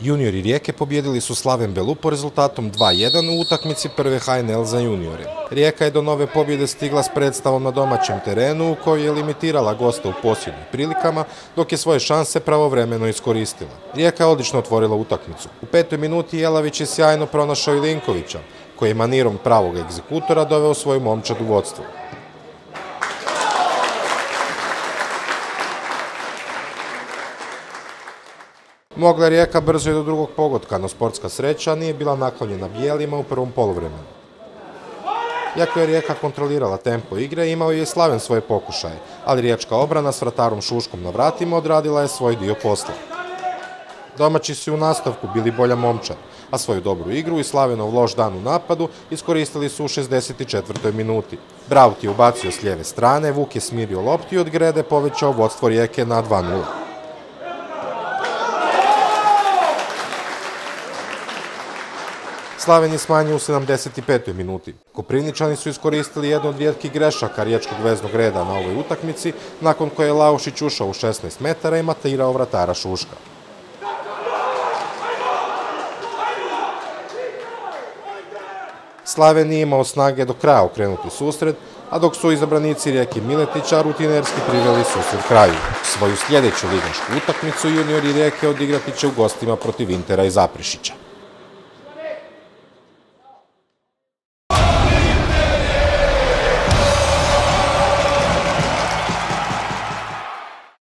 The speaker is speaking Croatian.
Juniori Rijeke pobjedili su Slaven Belu po rezultatom 2-1 u utakmici prve HNL za juniore. Rijeka je do nove pobjede stigla s predstavom na domaćem terenu u kojoj je limitirala gosta u posljednim prilikama, dok je svoje šanse pravovremeno iskoristila. Rijeka je odlično otvorila utakmicu. U petoj minuti Jelavić je sjajno pronašao i Linkovića, koji je manirom pravog egzekutora doveo svoju momčad u vodstvo. Mogla je Rijeka brzo i do drugog pogotka, no sportska sreća nije bila naklonjena bijelima u prvom poluvremenu. Iako je Rijeka kontrolirala tempo igre, imao je i Slaven svoje pokušaje, ali riječka obrana s vratarom Šuškom na vratima odradila je svoj dio posla. Domaći su u nastavku bili bolja momčad, a svoju dobru igru i Slavenov loš dan u napadu iskoristili su u 64. minuti. Braut je ubacio s lijeve strane, Vuk je smirio lopti od grede povećao vodstvo Rijeke na 2-0. Slaven je smanjio u 75. minuti. Koprivničani su iskoristili jednu od rijetkih grešaka riječkog veznog reda na ovoj utakmici, nakon koje je Laušić ušao u 16 metara i matirao vratara Šuška. Slaven nije imao snage do kraja okrenuti susred, a dok su izabranici Rijeki Miletića rutinerski priveli susred kraju. Svoju sljedeću ligašku utakmicu juniori Rijeke odigrati će u gostima protiv Intera i Zaprišića.